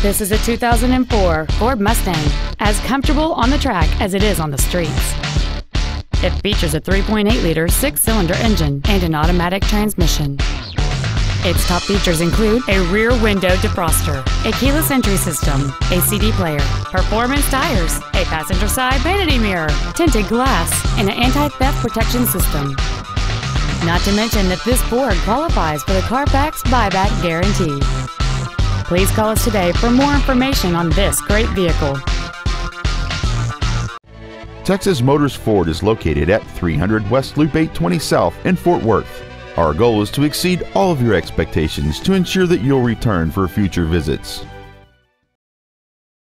This is a 2004 Ford Mustang, as comfortable on the track as it is on the streets. It features a 3.8-liter six-cylinder engine and an automatic transmission. Its top features include a rear window defroster, a keyless entry system, a CD player, performance tires, a passenger side vanity mirror, tinted glass, and an anti-theft protection system. Not to mention that this Ford qualifies for the Carfax buyback guarantee. Please call us today for more information on this great vehicle. Texas Motors Ford is located at 300 West Loop 820 South in Fort Worth. Our goal is to exceed all of your expectations to ensure that you'll return for future visits.